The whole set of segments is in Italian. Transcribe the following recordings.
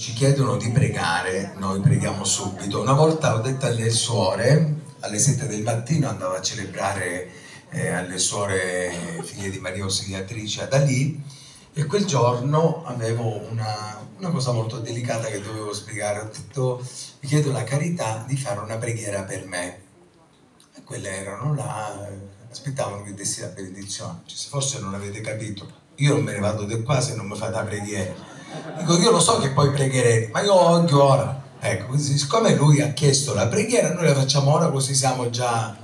Ci chiedono di pregare, noi preghiamo subito. Una volta ho detto alle suore, alle 7 del mattino andavo a celebrare eh, alle suore figlie di Maria Ausiliatrice ad Ali e quel giorno avevo una, una, cosa molto delicata che dovevo spiegare. Ho detto, vi chiedo la carità di fare una preghiera per me. E quelle erano là, aspettavano che dessi la benedizione. Cioè, forse non avete capito, io non me ne vado di qua se non mi fate la preghiera Dico, io lo so che poi pregherete, ma io anche ora. Ecco, siccome lui ha chiesto la preghiera, noi la facciamo ora così siamo già,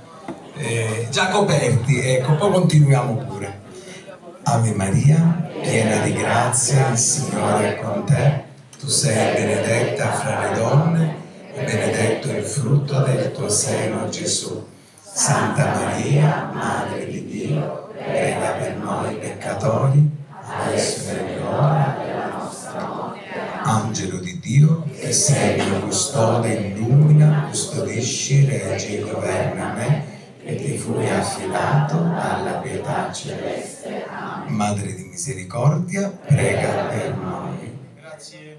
eh, già coperti. Ecco, poi continuiamo pure. Ave Maria, piena di grazia, il Signore è con te. Tu sei benedetta fra le donne e benedetto il frutto del tuo seno, Gesù. Santa Maria, Madre di Dio, custodisci, reggi e governa me, e ti fui affidato alla pietà celeste. Madre di misericordia, prega per noi. Grazie.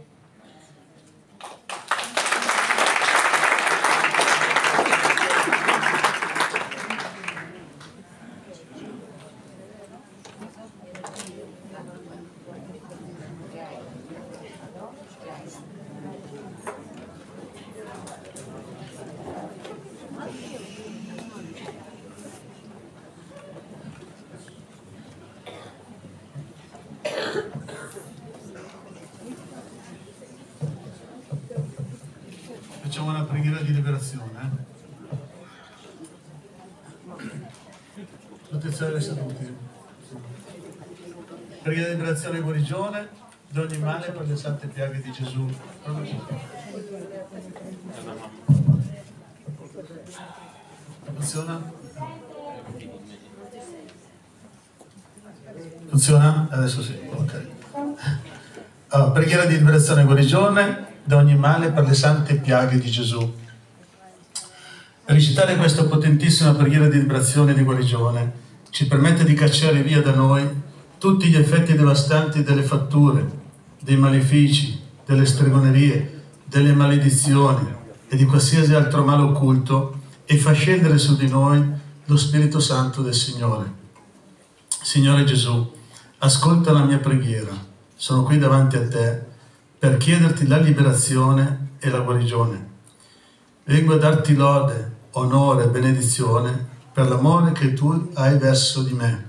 Preghiera di liberazione e guarigione di ogni male per le sante piaghe di Gesù. Funziona? Funziona? Adesso sì, ok. Allora, preghiera di liberazione e guarigione da ogni male per le sante piaghe di Gesù. Recitare questa potentissima preghiera di liberazione e di guarigione ci permette di cacciare via da noi tutti gli effetti devastanti delle fatture, dei malefici, delle stregonerie, delle maledizioni e di qualsiasi altro male occulto e fa scendere su di noi lo Spirito Santo del Signore. Signore Gesù, ascolta la mia preghiera. Sono qui davanti a te per chiederti la liberazione e la guarigione. Vengo a darti lode, onore e benedizione per l'amore che tu hai verso di me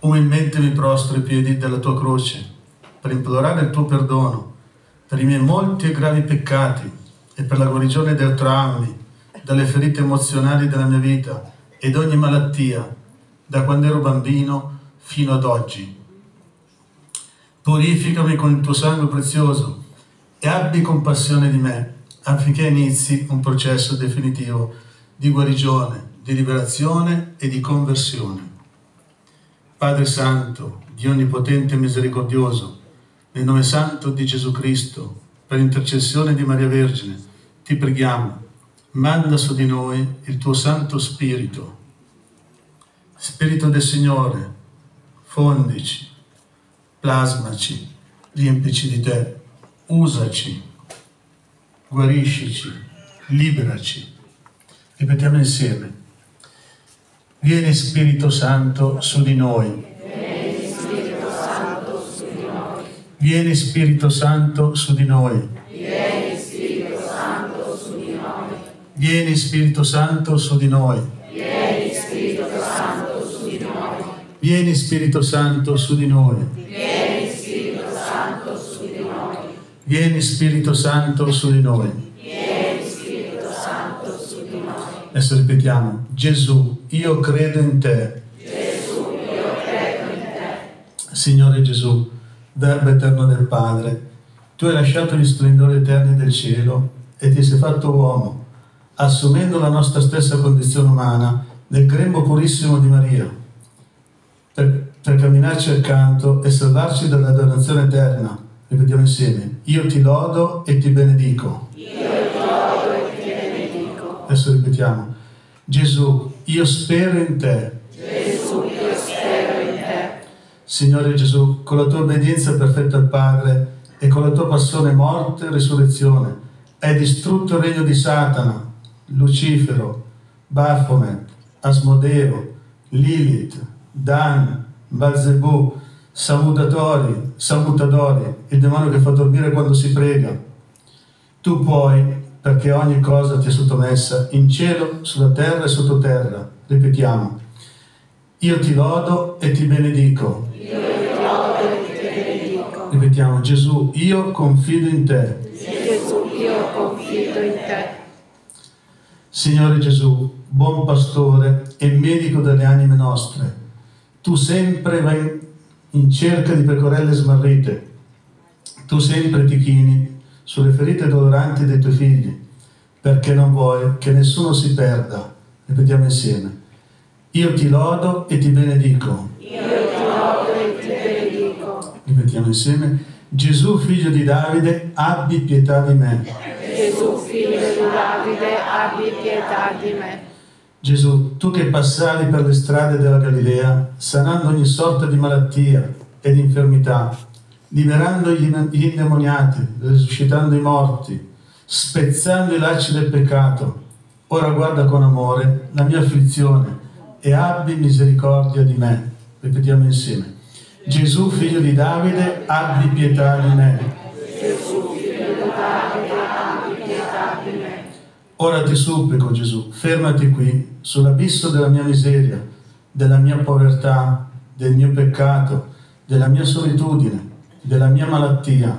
Umilmente mi prostro ai piedi della tua croce per implorare il tuo perdono per i miei molti e gravi peccati e per la guarigione dei traumi, dalle ferite emozionali della mia vita ed ogni malattia, da quando ero bambino fino ad oggi. Purificami con il tuo sangue prezioso e abbi compassione di me affinché inizi un processo definitivo di guarigione, di liberazione e di conversione. Padre Santo, Dio Onnipotente e Misericordioso, nel nome santo di Gesù Cristo, per intercessione di Maria Vergine, ti preghiamo, manda su di noi il tuo Santo Spirito. Spirito del Signore, fondici, plasmaci, riempici di te, usaci, guariscici, liberaci. Ripetiamo insieme. Vieni Spirito Santo su di noi. Vieni Spirito Santo su di noi. Vieni Spirito Santo su di noi. Vieni Spirito Santo su di noi. Noi. Vieni Spirito Santo su di noi. Vieni Spirito Santo su di noi. Vieni Spirito Santo su di noi. Adesso ripetiamo, Gesù, io credo in te. Gesù, io credo in te. Signore Gesù, Verbo eterno del Padre, tu hai lasciato gli splendori eterni del cielo e ti sei fatto uomo, assumendo la nostra stessa condizione umana nel grembo purissimo di Maria, per, per camminarci accanto e salvarci dalla donazione eterna. Ripetiamo insieme, io ti lodo e ti benedico. Io Adesso ripetiamo. Gesù, io spero in te. Gesù, io spero in te. Signore Gesù, con la tua obbedienza perfetta al Padre, e con la tua passione, morte e risurrezione hai distrutto il regno di Satana, Lucifero, Baphomet, Asmodeo, Lilith, Dan, Balzebù, Samutatori, Samutadori, il demonio che fa dormire quando si prega. Tu puoi, perché ogni cosa ti è sottomessa, in cielo, sulla terra e sottoterra. Ripetiamo. Io ti lodo e ti benedico. Io ti lodo e ti benedico. Ripetiamo, Gesù, io confido in te. Gesù, io confido in te. Signore Gesù, buon pastore e medico delle anime nostre, tu sempre vai in cerca di pecorelle smarrite, tu sempre ti chini sulle ferite doloranti dei tuoi figli, perché non vuoi che nessuno si perda. Ripetiamo insieme. Io ti lodo e ti benedico. Io ti lodo e ti benedico. Ripetiamo insieme. Gesù, figlio di Davide, abbi pietà di me. Gesù, figlio di Davide, abbi pietà di me. Gesù, tu che passavi per le strade della Galilea, sanando ogni sorta di malattia ed infermità, liberando gli indemoniati, risuscitando i morti, spezzando i lacci del peccato, ora guarda con amore la mia afflizione e abbi misericordia di me. Ripetiamo insieme. Gesù, figlio di Davide, abbi pietà di me. Gesù, figlio di Davide, abbi pietà di me. Ora ti supplico, Gesù, fermati qui, sull'abisso della mia miseria, della mia povertà, del mio peccato, della mia solitudine, della mia malattia.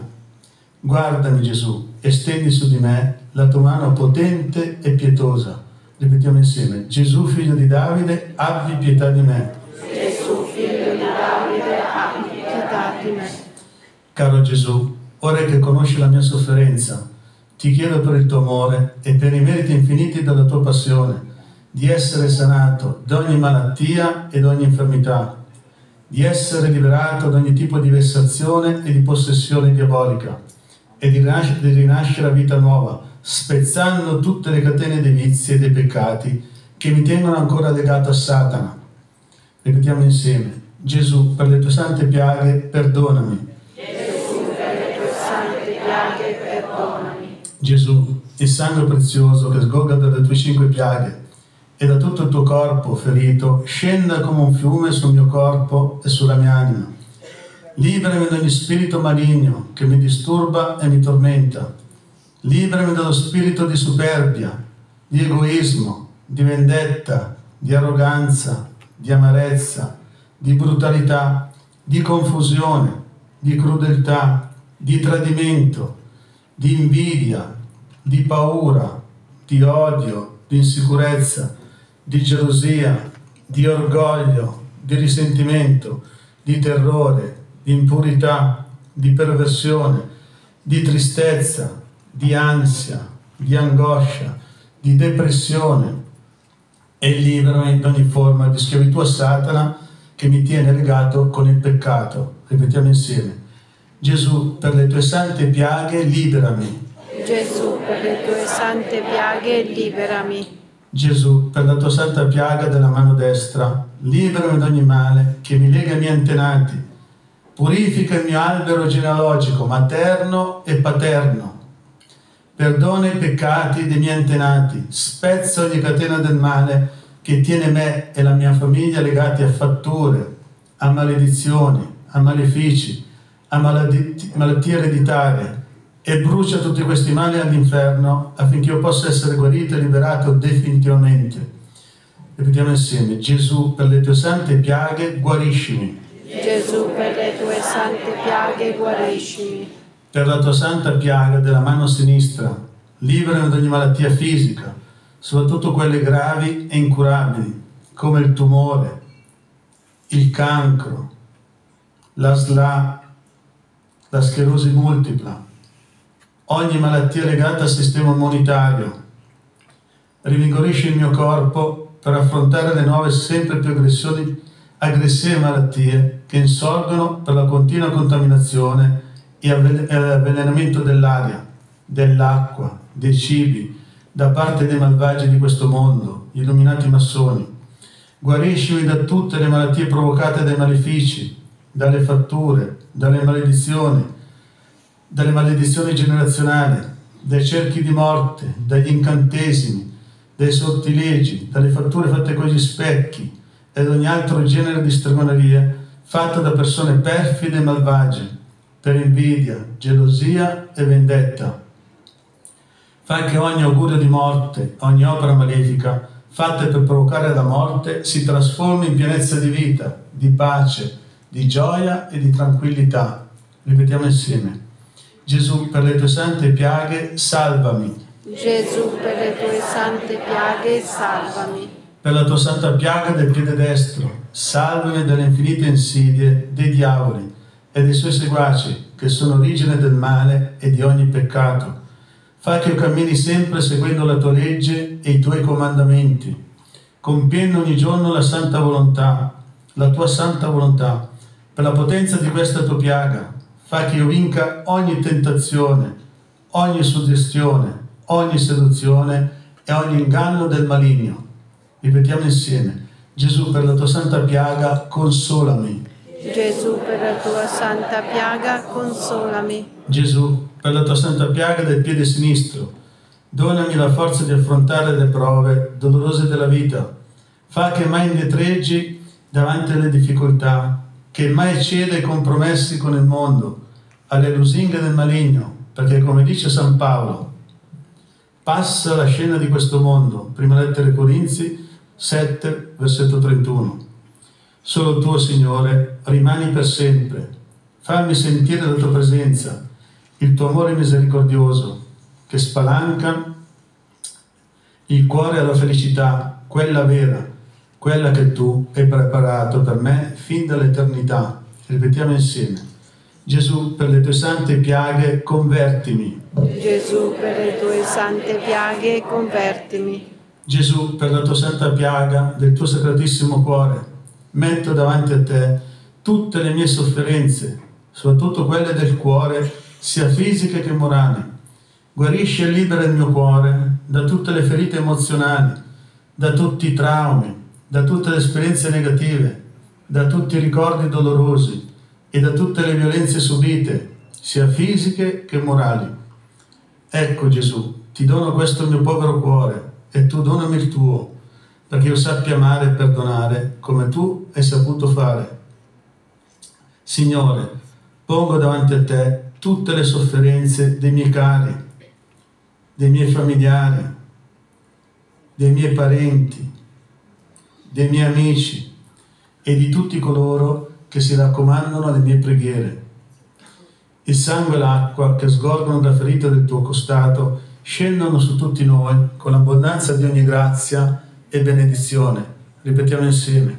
Guardami, Gesù, e stendi su di me la tua mano potente e pietosa. Ripetiamo insieme. Gesù, figlio di Davide, abbi pietà di me. Gesù, figlio di Davide, abbi pietà di me. Caro Gesù, ora che conosci la mia sofferenza, ti chiedo per il tuo amore e per i meriti infiniti della tua passione di essere sanato da ogni malattia e da ogni infermità, di essere liberato da ogni tipo di vessazione e di possessione diabolica e di rinasc- di rinascere a vita nuova, spezzando tutte le catene dei vizi e dei peccati che mi tengono ancora legato a Satana. Ripetiamo insieme. Gesù, per le tue sante piaghe, perdonami. Gesù, per le tue sante piaghe, perdonami. Gesù, il sangue prezioso che sgorga dalle tue cinque piaghe e da tutto il tuo corpo ferito, scenda come un fiume sul mio corpo e sulla mia anima. Liberami da ogni spirito maligno che mi disturba e mi tormenta. Liberami dallo spirito di superbia, di egoismo, di vendetta, di arroganza, di amarezza, di brutalità, di confusione, di crudeltà, di tradimento, di invidia, di paura, di odio, di insicurezza, di gelosia, di orgoglio, di risentimento, di terrore, di impurità, di perversione, di tristezza, di ansia, di angoscia, di depressione e liberami da ogni forma di schiavitù a Satana che mi tiene legato con il peccato. Ripetiamo insieme. Gesù, per le tue sante piaghe, liberami. Gesù, per le tue sante piaghe, liberami. Gesù, per la tua santa piaga della mano destra, liberami da ogni male che mi lega ai miei antenati. Purifica il mio albero genealogico, materno e paterno. Perdona i peccati dei miei antenati, spezza ogni catena del male che tiene me e la mia famiglia legati a fatture, a maledizioni, a malefici, a malattie ereditarie e brucia tutti questi mali all'inferno affinché io possa essere guarito e liberato definitivamente. Ripetiamo insieme, Gesù, per le tue sante piaghe, guariscimi. Gesù, per le tue sante piaghe, guariscimi. Per la tua santa piaga della mano sinistra, liberami da ogni malattia fisica, soprattutto quelle gravi e incurabili, come il tumore, il cancro, la SLA, la sclerosi multipla, ogni malattia legata al sistema immunitario. Rivigorisci il mio corpo per affrontare le nuove sempre più aggressive malattie che insorgono per la continua contaminazione e avvel- e avvelenamento dell'aria, dell'acqua, dei cibi, da parte dei malvagi di questo mondo, gli illuminati massoni. Guariscimi da tutte le malattie provocate dai malefici, dalle fatture, dalle maledizioni, dalle maledizioni generazionali, dai cerchi di morte, dagli incantesimi, dai sortilegi, dalle fatture fatte con gli specchi ed ogni altro genere di stregoneria fatta da persone perfide e malvagie, per invidia, gelosia e vendetta. Fa che ogni augurio di morte, ogni opera malefica, fatte per provocare la morte, si trasformi in pienezza di vita, di pace, di gioia e di tranquillità. Ripetiamo insieme. Gesù, per le tue sante piaghe, salvami. Gesù, per le tue sante piaghe, salvami. Per la tua santa piaga del piede destro, salvami dalle infinite insidie dei diavoli e dei suoi seguaci, che sono origine del male e di ogni peccato. Fa che io cammini sempre seguendo la tua legge e i tuoi comandamenti, compiendo ogni giorno la santa volontà, la tua santa volontà, per la potenza di questa tua piaga, fa che io vinca ogni tentazione, ogni suggestione, ogni seduzione e ogni inganno del maligno. Ripetiamo insieme. Gesù, per la tua santa piaga, consolami. Gesù, per la tua santa piaga, consolami. Gesù, per la tua santa piaga del piede sinistro, donami la forza di affrontare le prove dolorose della vita. Fa che mai indietreggi davanti alle difficoltà, che mai ceda ai compromessi con il mondo, alle lusinghe del maligno, perché come dice San Paolo, passa la scena di questo mondo, prima lettera Corinzi 7, versetto 31. Solo tu, Signore, rimani per sempre. Fammi sentire la tua presenza, il tuo amore misericordioso, che spalanca il cuore alla felicità, quella vera, quella che tu hai preparato per me fin dall'eternità. Ripetiamo insieme. Gesù, per le tue sante piaghe, convertimi. Gesù, per le tue sante piaghe, convertimi. Gesù, per la tua santa piaga del tuo sacratissimo cuore, metto davanti a te tutte le mie sofferenze, soprattutto quelle del cuore, sia fisiche che morali. Guarisci e libera il mio cuore da tutte le ferite emozionali, da tutti i traumi, da tutte le esperienze negative, da tutti i ricordi dolorosi e da tutte le violenze subite, sia fisiche che morali. Ecco Gesù, ti dono questo mio povero cuore e tu donami il tuo, perché io sappia amare e perdonare come tu hai saputo fare. Signore, pongo davanti a te tutte le sofferenze dei miei cari, dei miei familiari, dei miei parenti, dei miei amici e di tutti coloro che si raccomandano alle mie preghiere. Il sangue e l'acqua che sgorgano da ferite del tuo costato scendono su tutti noi con l'abbondanza di ogni grazia e benedizione. Ripetiamo insieme.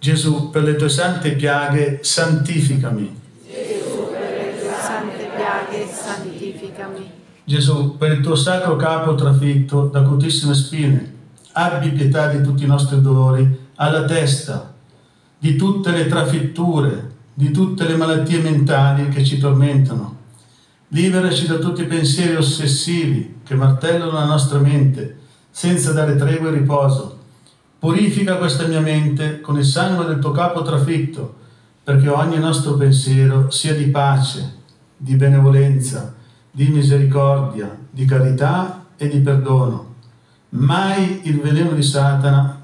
Gesù, per le tue sante piaghe, santificami. Gesù, per le tue sante piaghe, santificami. Gesù, per il tuo sacro capo trafitto da acutissime spine, abbi pietà di tutti i nostri dolori alla testa, di tutte le trafitture, di tutte le malattie mentali che ci tormentano. Liberaci da tutti i pensieri ossessivi che martellano la nostra mente senza dare tregua e riposo. Purifica questa mia mente con il sangue del tuo capo trafitto, perché ogni nostro pensiero sia di pace, di benevolenza, di misericordia, di carità e di perdono. Mai il veleno di Satana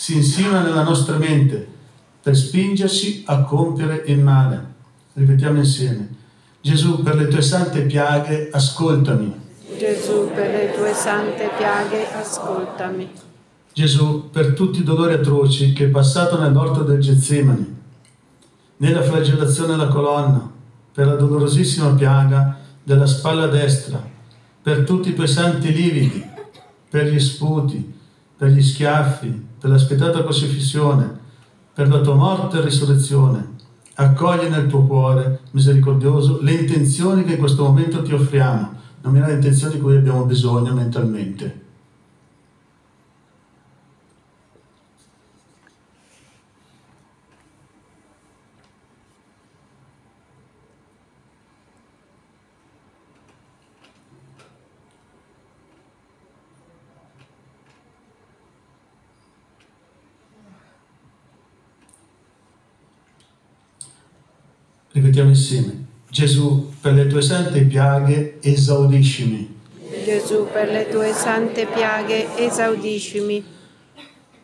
si insima nella nostra mente per spingerci a compiere il male. Ripetiamo insieme. Gesù, per le tue sante piaghe, ascoltami. Gesù, per le tue sante piaghe, ascoltami. Gesù, per tutti i dolori atroci che hai passato nell'orto del Getsemani, nella flagellazione alla colonna, per la dolorosissima piaga della spalla destra, per tutti i tuoi santi lividi, per gli sputi, per gli schiaffi, per la spietata crocifissione, per la tua morte e risurrezione. Accogli nel tuo cuore misericordioso le intenzioni che in questo momento ti offriamo, non le intenzioni di cui abbiamo bisogno mentalmente. Ripetiamo insieme. Gesù, per le tue sante piaghe esaudiscimi. Gesù, per le tue sante piaghe esaudiscimi.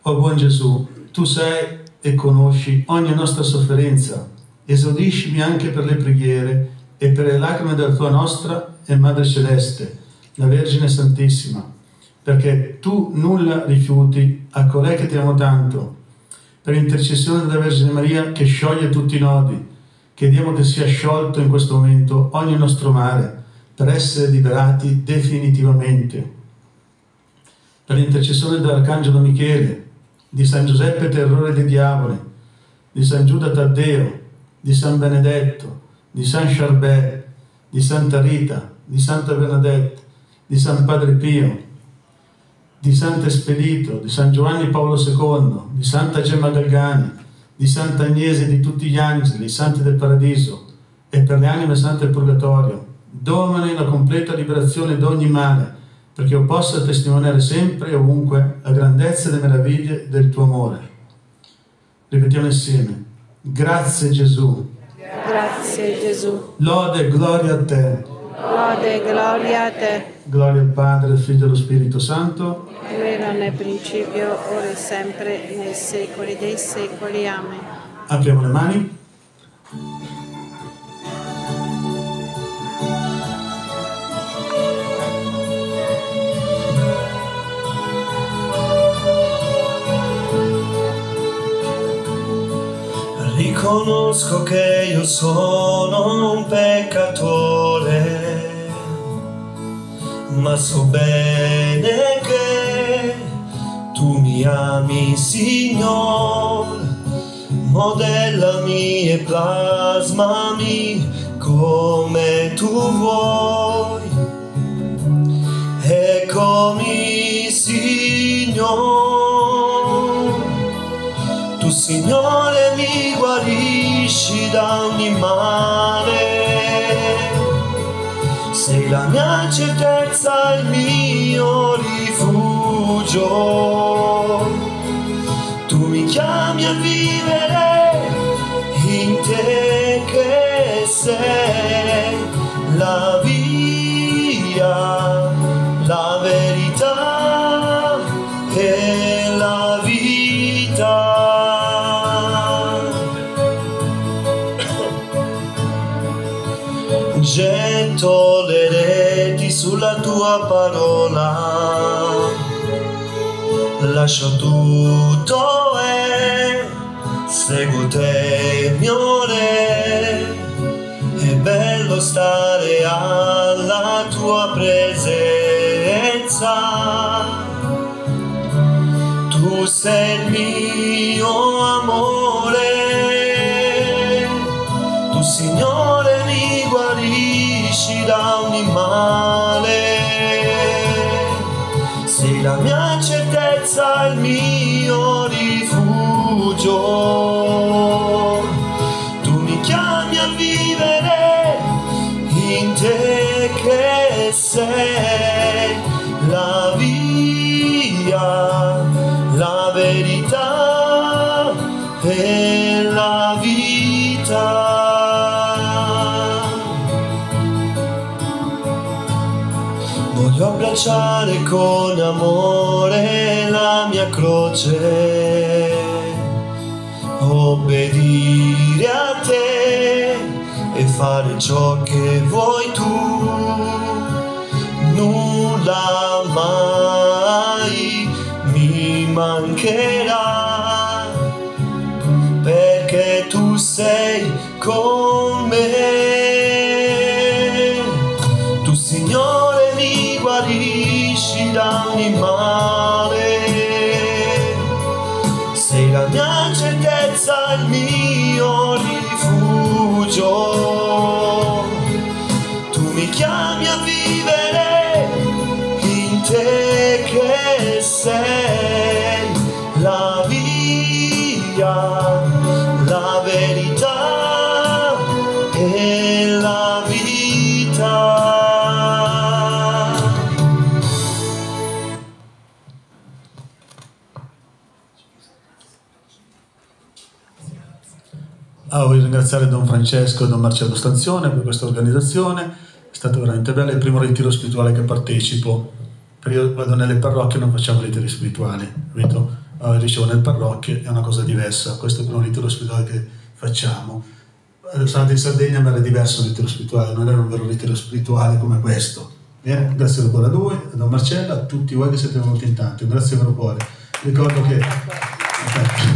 O buon Gesù, tu sai e conosci ogni nostra sofferenza. Esaudiscimi anche per le preghiere e per le lacrime della tua nostra e Madre Celeste, la Vergine Santissima, perché tu nulla rifiuti a colei che ti amo tanto. Per intercessione della Vergine Maria che scioglie tutti i nodi, chiediamo che sia sciolto in questo momento ogni nostro male per essere liberati definitivamente. Per intercessione dell'Arcangelo Michele, di San Giuseppe Terrore dei Diavoli, di San Giuda Taddeo, di San Benedetto, di San Charbet, di Santa Rita, di Santa Bernadette, di San Padre Pio, di Sant'Espedito, di San Giovanni Paolo II, di Santa Gemma Galgani, di Sant'Agnese di tutti gli angeli, santi del paradiso e per le anime sante del purgatorio, domani la completa liberazione da ogni male, perché io possa testimoniare sempre e ovunque la grandezza e le meraviglie del tuo amore. Ripetiamo insieme. Grazie Gesù. Grazie Gesù. Lode e gloria a te. Lode e gloria a te. Gloria al Padre, al Figlio e allo Spirito Santo. Come era nel principio, ora e sempre, nei secoli dei secoli. Amen. Apriamo le mani. Riconosco che io sono un peccatore, ma so bene che tu mi ami, Signore. Modellami e plasmami come tu vuoi. Eccomi, Signore. Tu Signore mi guarisci da ogni male, sei la mia certezza, il mio rifugio. Tu mi chiami a vivere in te che sei la Getto le reti sulla tua parola, lascio tutto e seguo te, mio re. È bello stare alla tua presenza. Tu sei il mio amore. Tu Signore guarisci da ogni male. Sei la mia certezza, il mio rifugio. Tu mi chiami a vivere in te che sei la via, la verità e Abbracciare con amore la mia croce, obbedire a te e fare ciò che vuoi tu. Nulla mai mi mancherà, mi chiami a vivere in te che sei la via, la verità e la vita. Ah, voglio ringraziare Don Francesco e Don Marcello Stanzione per questa organizzazione, stato veramente bello, è il primo ritiro spirituale che partecipo, perché io vado nelle parrocchie e non facciamo ritiri spirituali, capito? Allora, ricevo nelle parrocchie è una cosa diversa, questo è il primo ritiro spirituale che facciamo. Sono andato in Sardegna ma era diverso il ritiro spirituale, non era un vero ritiro spirituale come questo. Bene? Grazie cuore a lui, a Don Marcello, a tutti voi che siete venuti in tanto, grazie del cuore. Ricordo che...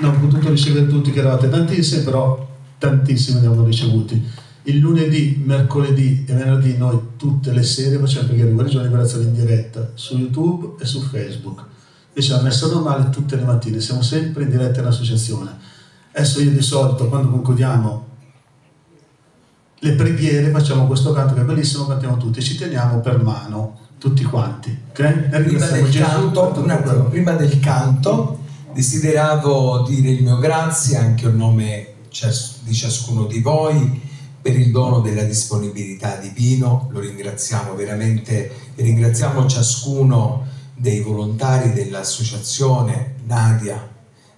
Non ho potuto ricevere tutti, che eravate tantissimi, però tantissimi ne abbiamo ricevuti. Il lunedì, mercoledì e venerdì noi tutte le sere facciamo preghiere di guarigione grazie in diretta su YouTube e su Facebook. Invece la messa normale tutte le mattine, siamo sempre in diretta in associazione. Adesso io di solito quando concludiamo le preghiere facciamo questo canto che è bellissimo, cantiamo tutti, ci teniamo per mano, tutti quanti. Okay? Prima del, canto, prima del canto desideravo dire il mio grazie anche a nome di ciascuno di voi per il dono della disponibilità di Pino, lo ringraziamo veramente e ringraziamo ciascuno dei volontari dell'associazione, Nadia,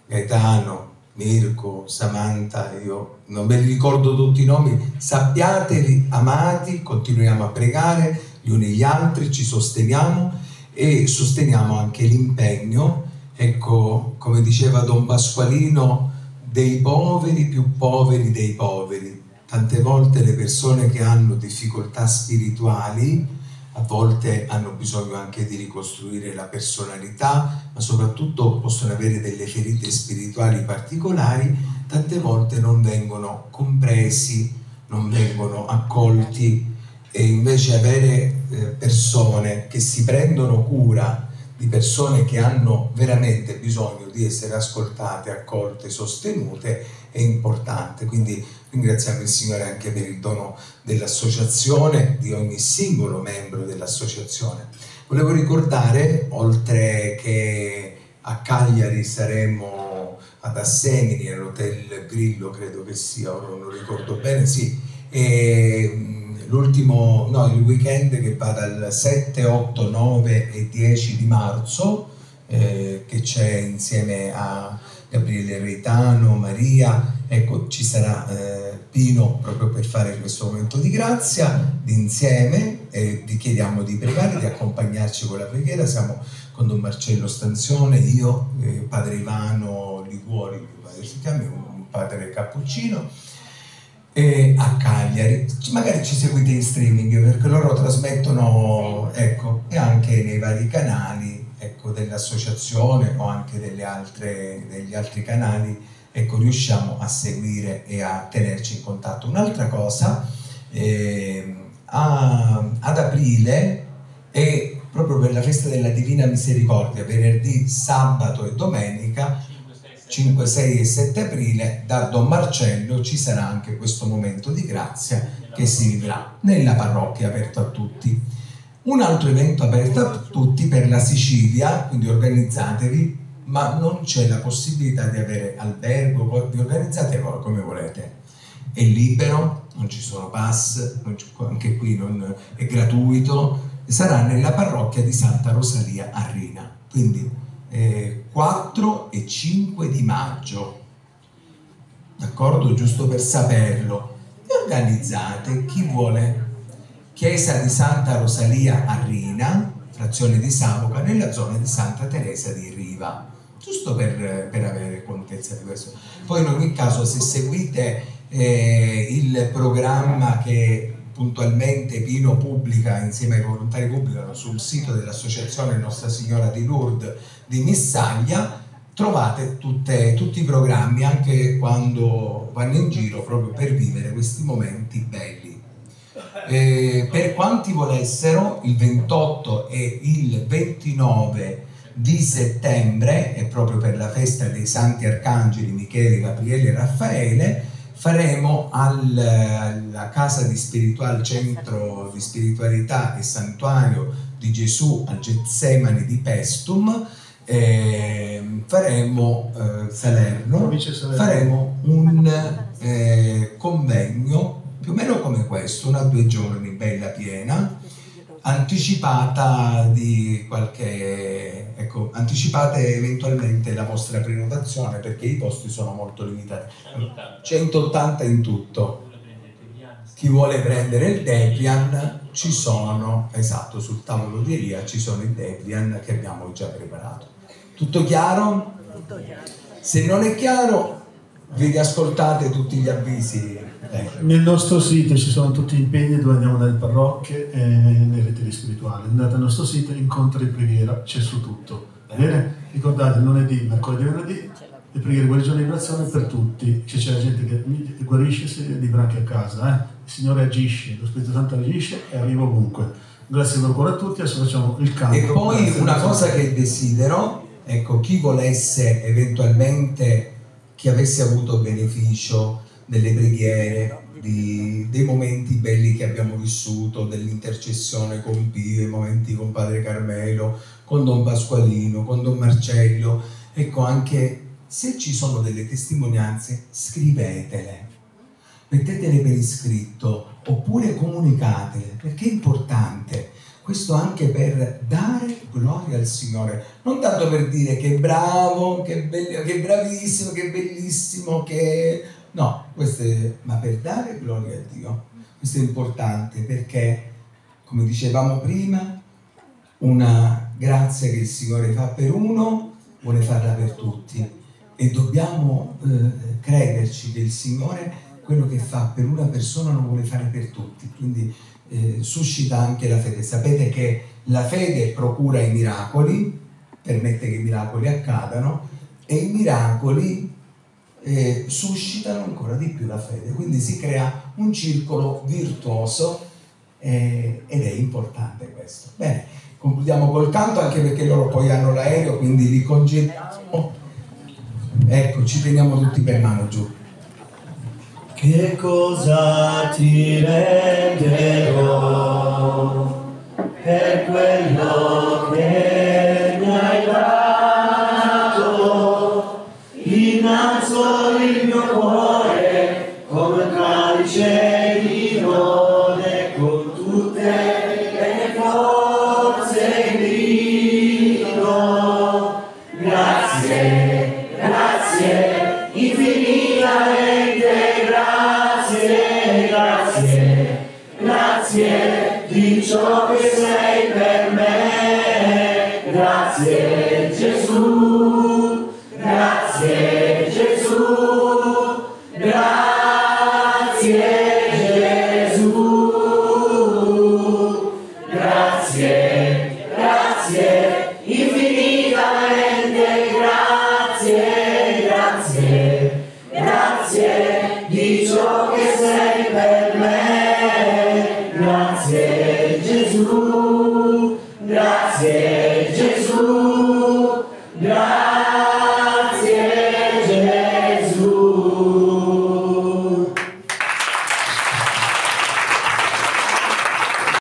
Gaetano, Mirko, Samantha, io non ve li ricordo tutti i nomi, sappiateli amati, continuiamo a pregare gli uni gli altri, ci sosteniamo e sosteniamo anche l'impegno, ecco, come diceva Don Pasqualino, dei poveri più poveri dei poveri. Tante volte le persone che hanno difficoltà spirituali a volte hanno bisogno anche di ricostruire la personalità, ma soprattutto possono avere delle ferite spirituali particolari, tante volte non vengono compresi, non vengono accolti e invece avere eh, persone che si prendono cura di persone che hanno veramente bisogno di essere ascoltate, accolte, sostenute è importante. Quindi ringraziamo il Signore anche per il dono dell'associazione, di ogni singolo membro dell'associazione. Volevo ricordare, oltre che a Cagliari saremo ad Assemini, all'Hotel Grillo, credo che sia, ora non lo ricordo bene, sì, e l'ultimo, no, il weekend che va dal 7, 8, 9 e 10 di marzo, eh, che c'è insieme a Gabriele Reitano, Maria, ecco ci sarà eh, Pino proprio per fare questo momento di grazia, d'insieme, e vi chiediamo di pregare, di accompagnarci con la preghiera, siamo con Don Marcello Stanzione, io, eh, Padre Ivano Liguori, si chiama, un padre cappuccino, e a Cagliari. Magari ci seguite in streaming perché loro trasmettono ecco, e anche nei vari canali ecco, dell'associazione o anche altre, degli altri canali ecco, riusciamo a seguire e a tenerci in contatto. Un'altra cosa, eh, a, ad aprile è proprio per la festa della Divina Misericordia, venerdì, sabato e domenica 5, 6 e 7 aprile da Don Marcello ci sarà anche questo momento di grazia che si vivrà nella parrocchia aperta a tutti. Un altro evento aperto a tutti per la Sicilia, quindi organizzatevi, ma non c'è la possibilità di avere albergo, vi organizzate come volete. È libero, non ci sono pass, anche qui non, è gratuito, sarà nella parrocchia di Santa Rosalia a Rina. Quindi eh, 4 e 5 di maggio. D'accordo? Giusto per saperlo. Vi organizzate chi vuole Chiesa di Santa Rosalia a Rina, frazione di Savoca, nella zona di Santa Teresa di Riva. Giusto per, per avere contezza di questo. Poi in ogni caso se seguite eh, il programma che puntualmente Pino pubblica insieme ai volontari pubblicano sul sito dell'associazione Nostra Signora di Lourdes di Missaglia trovate tutte, tutti i programmi anche quando vanno in giro proprio per vivere questi momenti belli. Eh, per quanti volessero, il 28 e il 29 di settembre, è proprio per la festa dei Santi Arcangeli Michele, Gabriele e Raffaele, faremo al, alla casa di spirituale, centro di spiritualità e santuario di Gesù al Getsemani di Pestum, eh, faremo eh, Salerno, faremo un eh, convegno più o meno come questo, una due giorni bella piena, anticipata di qualche ecco, anticipate eventualmente la vostra prenotazione perché i posti sono molto limitati. 180 in tutto. Chi vuole prendere il Debian ci sono esatto sul tavolo di Elia ci sono i Debian che abbiamo già preparato. Tutto chiaro? se non è chiaro vi ascoltate tutti gli avvisi eh. Nel nostro sito ci sono tutti gli impegni dove andiamo nelle parrocchie e nei ritiri spirituali. Andate al nostro sito, incontri di preghiera, c'è su tutto. Bene? Ricordate, lunedì, mercoledì, venerdì, le preghiere guarigione e liberazione per tutti. C'è, c'è gente che guarisce e libera anche a casa. Eh? Il Signore agisce, lo Spirito Santo agisce e arriva ovunque. Grazie cuore a tutti, adesso facciamo il canto. E poi una cosa che desidero, ecco, chi volesse eventualmente, chi avesse avuto beneficio delle preghiere, di, dei momenti belli che abbiamo vissuto, dell'intercessione con Pio, i momenti con Padre Carmelo, con Don Pasqualino, con Don Marcello. Ecco anche se ci sono delle testimonianze, scrivetele, mettetele per iscritto oppure comunicatele, perché è importante. Questo anche per dare gloria al Signore, non tanto per dire che bravo, che, bello, che bravissimo, che bellissimo, che No, è, ma per dare gloria a Dio, questo è importante perché, come dicevamo prima, una grazia che il Signore fa per uno vuole farla per tutti e dobbiamo eh, crederci che il Signore quello che fa per una persona lo vuole fare per tutti, quindi eh, suscita anche la fede. Sapete che la fede procura i miracoli, permette che i miracoli accadano e i miracoli eh, suscitano ancora di più la fede. Quindi si crea un circolo virtuoso eh, ed è importante questo. Bene, concludiamo col canto anche perché loro poi hanno l'aereo, quindi li congediamo. Ecco, ci teniamo tutti per mano giù. Che cosa ti renderò per quello che